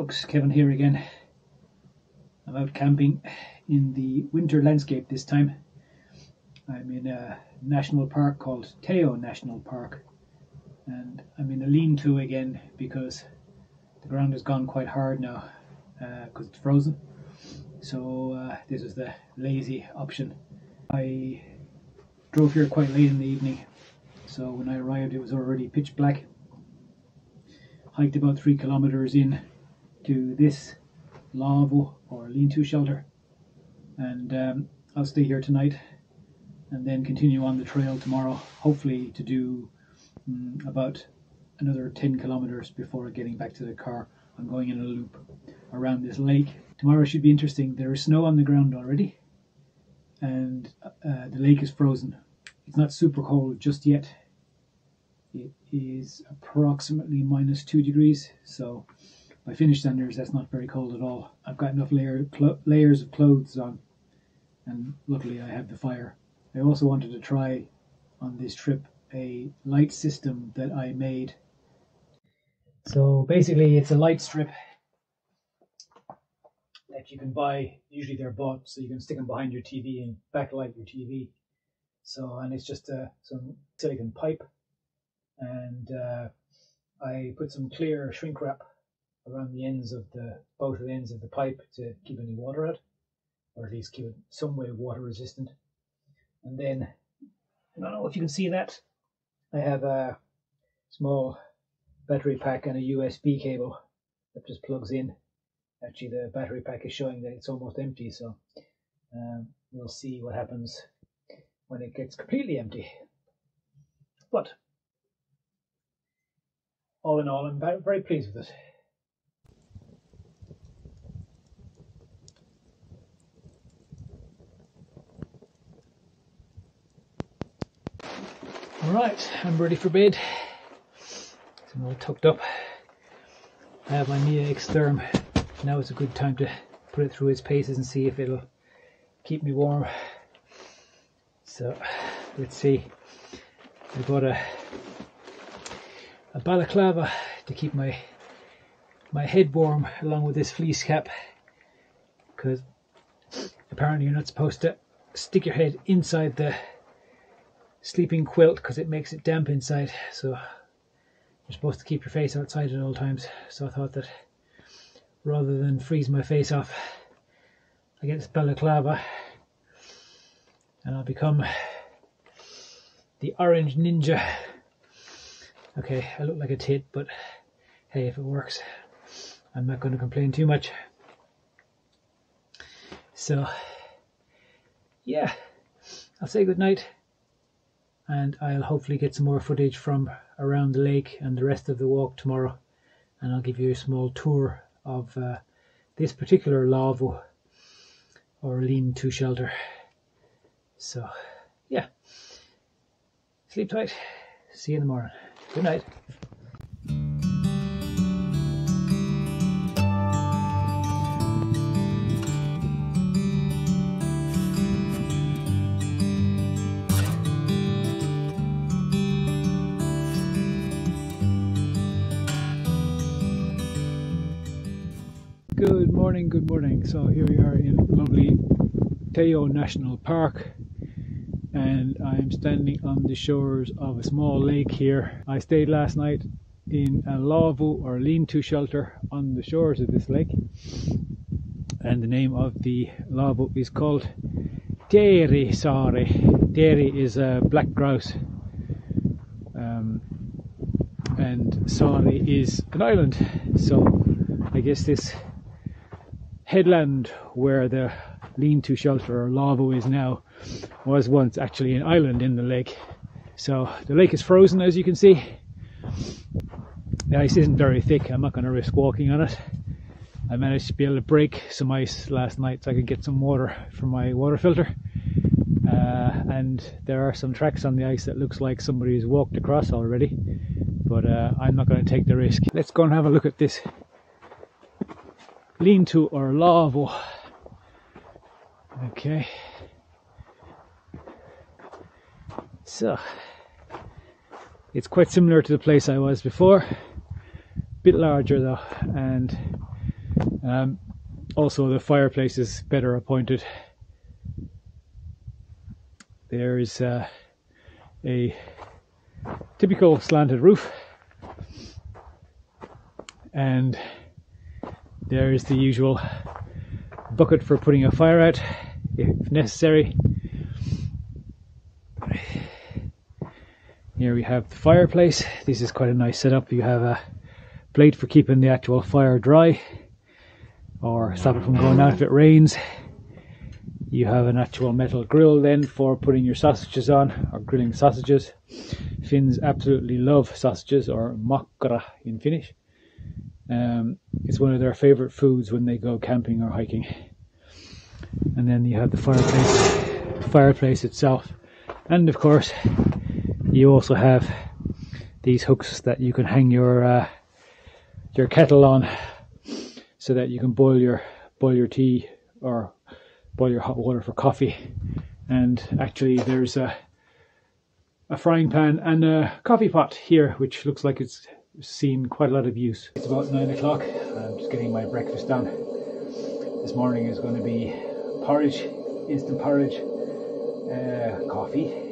folks, Kevin here again. I'm out camping in the winter landscape this time. I'm in a national park called Teijo National Park and I'm in a lean-to again because the ground has gone quite hard now because uh, it's frozen. So uh, this is the lazy option. I drove here quite late in the evening so when I arrived it was already pitch black hiked about three kilometers in to this Laavu or lean-to shelter. And um, I'll stay here tonight and then continue on the trail tomorrow hopefully to do um, about another 10 kilometers before getting back to the car. I'm going in a loop around this lake. Tomorrow should be interesting. There is snow on the ground already and uh, the lake is frozen. It's not super cold just yet. It is approximately minus two degrees so by Finnish standards that's not very cold at all. I've got enough layer, layers of clothes on and luckily I have the fire. I also wanted to try on this trip a light system that I made. So basically it's a light strip that you can buy. Usually they're bought so you can stick them behind your TV and backlight your TV so and it's just uh, some silicon pipe. And uh, I put some clear shrink wrap around the ends of the both the ends of the pipe to keep any water out, or at least keep it some way water resistant. And then I don't know if you can see that. I have a small battery pack and a USB cable that just plugs in. Actually, the battery pack is showing that it's almost empty, so um, we'll see what happens when it gets completely empty. But all in all, I'm very, very pleased with it. Alright, I'm ready for bed. I'm all tucked up. I have my Mia Xtherm. Now is a good time to put it through its paces and see if it'll keep me warm. So, let's see. I got a a balaclava to keep my my head warm along with this fleece cap because apparently you're not supposed to stick your head inside the sleeping quilt because it makes it damp inside. So you're supposed to keep your face outside at all times. So I thought that rather than freeze my face off I get this balaclava and I'll become the orange ninja. Okay, I look like a tit, but hey, if it works, I'm not going to complain too much. So, yeah, I'll say good night, and I'll hopefully get some more footage from around the lake and the rest of the walk tomorrow, and I'll give you a small tour of uh, this particular laavu or lean-to shelter. So, yeah, sleep tight. See you in the morning. Good night. Good morning, good morning. So here we are in lovely Teijo National Park and I'm standing on the shores of a small lake here. I stayed last night in a laavu or lean-to shelter on the shores of this lake and the name of the laavu is called Deri Sari. Teeri is a black grouse um, and Saari is an island so I guess this headland where the lean-to shelter or laavu is now was once actually an island in the lake. So the lake is frozen as you can see. The ice isn't very thick, I'm not going to risk walking on it. I managed to be able to break some ice last night so I could get some water from my water filter. Uh, and there are some tracks on the ice that looks like somebody has walked across already. But uh, I'm not going to take the risk. Let's go and have a look at this lean-to or laavu. Okay. So, it's quite similar to the place I was before, bit larger though, and Um, also, the fireplace is better appointed. There is uh, a typical slanted roof, and there is the usual bucket for putting a fire out if necessary. Here we have the fireplace. This is quite a nice setup. You have a plate for keeping the actual fire dry or stop it from going out if it rains. You have an actual metal grill then for putting your sausages on or grilling sausages. Finns absolutely love sausages or makkara in Finnish. Um, it's one of their favorite foods when they go camping or hiking. And then you have the fireplace, fireplace itself, and of course you also have these hooks that you can hang your uh, your kettle on so that you can boil your boil your tea or boil your hot water for coffee and actually there's a a frying pan and a coffee pot here which looks like it's seen quite a lot of use it's about nine o'clock i'm just getting my breakfast done this morning is going to be porridge instant porridge uh, coffee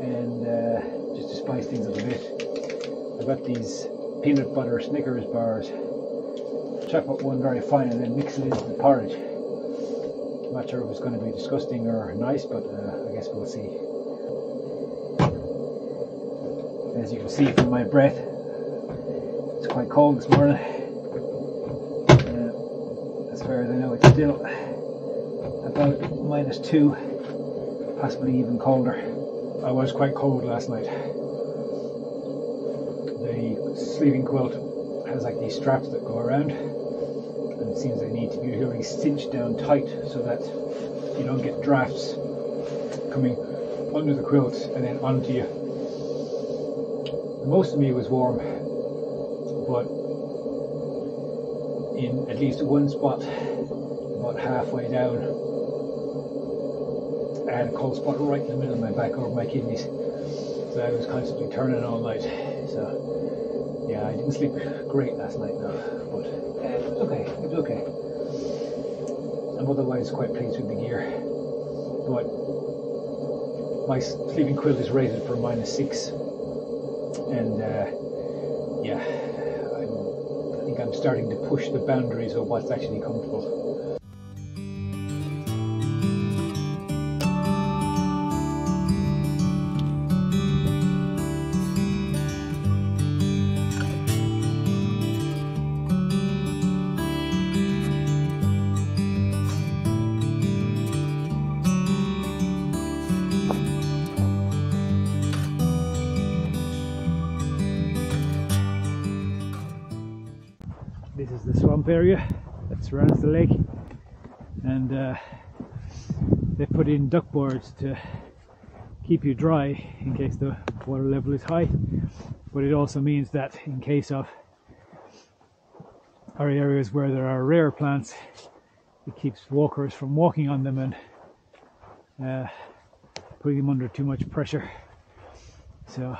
and uh, just to spice things up a bit, I've got these peanut butter Snickers bars. Chop up one very fine and then mix it into the porridge. I'm not sure if it's going to be disgusting or nice, but uh, I guess we'll see. As you can see from my breath, quite cold this morning. Uh, as far as I know, it's still about minus two, possibly even colder. I was quite cold last night. The sleeping quilt has like these straps that go around, and it seems they need to be really cinched down tight so that you don't get drafts coming under the quilt and then onto you. Most of me was warm, but in at least one spot, about halfway down, I had a cold spot right in the middle of my back over my kidneys. So I was constantly turning all night. So yeah, I didn't sleep great last night no, but uh, it was okay. It was okay. I'm otherwise quite pleased with the gear. But my sleeping quilt is rated for minus six, and uh, yeah, I'm, I think I'm starting to push the boundaries of what's actually comfortable. Swamp area that surrounds the lake and uh, they put in duck boards to keep you dry in case the water level is high. But it also means that in case of our areas where there are rare plants it keeps walkers from walking on them and uh, putting them under too much pressure. So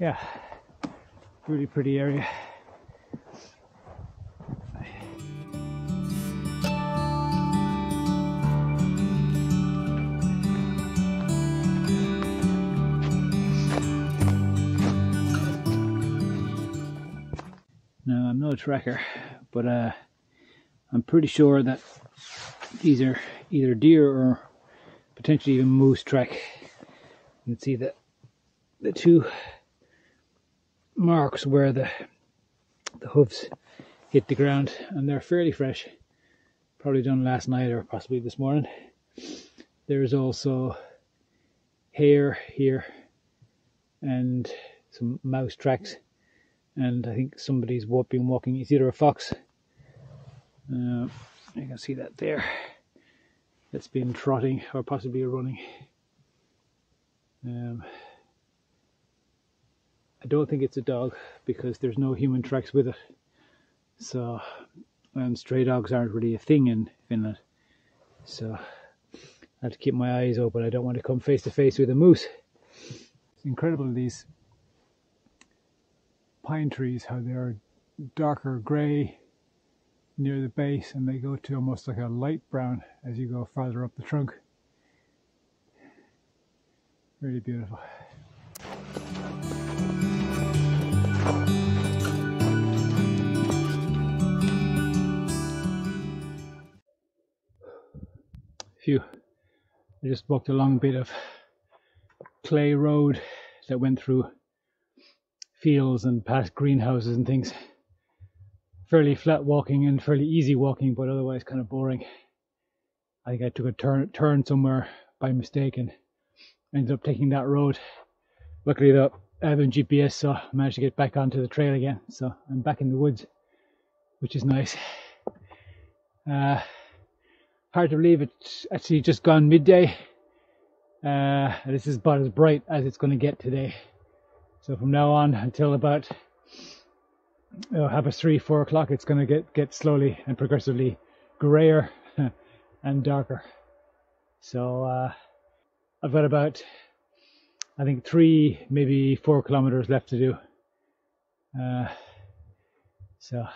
yeah really pretty area no tracker, but uh, I'm pretty sure that these are either deer or potentially even moose track. You can see that the two marks where the the hooves hit the ground, and they're fairly fresh. Probably done last night or possibly this morning. There's also hair here and some mouse tracks and I think somebody's been walking. It's either a fox. Uh, you can see that there. That's been trotting or possibly running. Um, I don't think it's a dog because there's no human tracks with it. So, stray dogs aren't really a thing in Finland. So, I have to keep my eyes open. I don't want to come face to face with a moose. It's incredible these pine trees, how they're darker grey near the base and they go to almost like a light brown as you go farther up the trunk. Really beautiful. Phew. I just walked a long bit of clay road that went through fields and past greenhouses and things. Fairly flat walking and fairly easy walking, but otherwise kind of boring. I think I took a turn turn somewhere by mistake and ended up taking that road. Luckily the a GPS, so I managed to get back onto the trail again. So I'm back in the woods, which is nice. Uh, hard to believe it's actually just gone midday. Uh, this is about as bright as it's going to get today. So from now on until about uh, half past three, four o'clock, it's going to get get slowly and progressively grayer and darker. So uh, I've got about, I think, three, maybe four kilometers left to do. Uh, so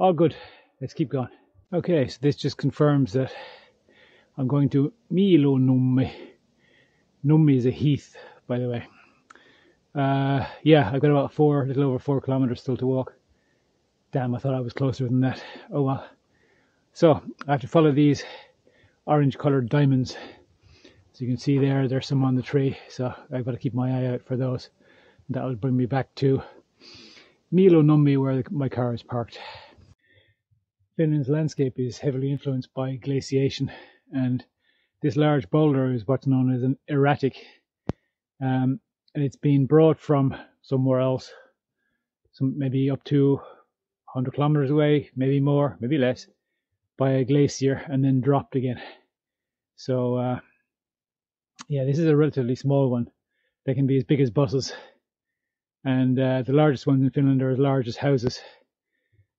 all good. Let's keep going. Okay, so this just confirms that I'm going to Milo Nummi. Nummi is a heath, by the way. Uh, yeah, I've got about four, a little over four kilometers still to walk. Damn, I thought I was closer than that. Oh well. So I have to follow these orange coloured diamonds. As you can see there, there's some on the tree, so I've got to keep my eye out for those. That will bring me back to Milo Nummi, where the, my car is parked. Finland's landscape is heavily influenced by glaciation, and this large boulder is what's known as an erratic. Um, it's been brought from somewhere else, some maybe up to 100 kilometers away, maybe more, maybe less, by a glacier, and then dropped again. So, uh, yeah, this is a relatively small one. They can be as big as buses, and uh, the largest ones in Finland are as large as houses.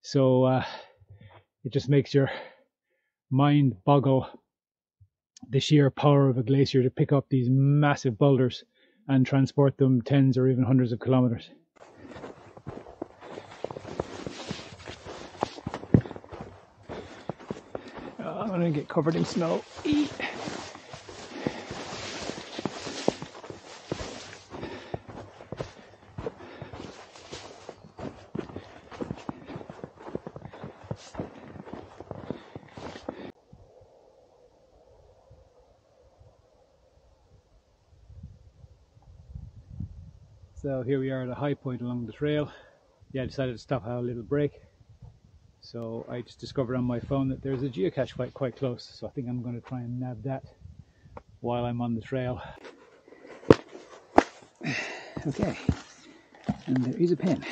So uh, it just makes your mind boggle the sheer power of a glacier to pick up these massive boulders and transport them tens or even hundreds of kilometers. Oh, I'm gonna get covered in snow. Eat. So here we are at a high point along the trail. Yeah, I decided to stop, have a little break. So I just discovered on my phone that there's a geocache quite, quite close. So I think I'm going to try and nab that while I'm on the trail. Okay, and there is a pin.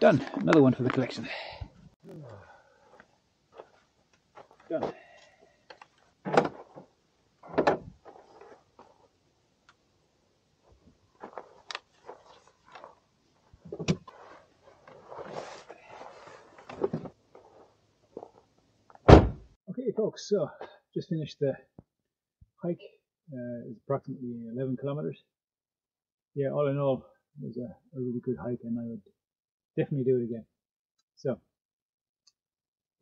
Done, another one for the collection. Done. Okay, folks, so just finished the hike. Uh, it's approximately 11 kilometers. Yeah, all in all, it was a, a really good hike, and I would definitely do it again. So,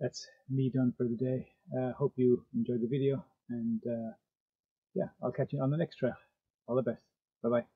that's me done for the day. Uh, hope you enjoyed the video and uh, yeah, I'll catch you on the next trail. All the best. Bye bye.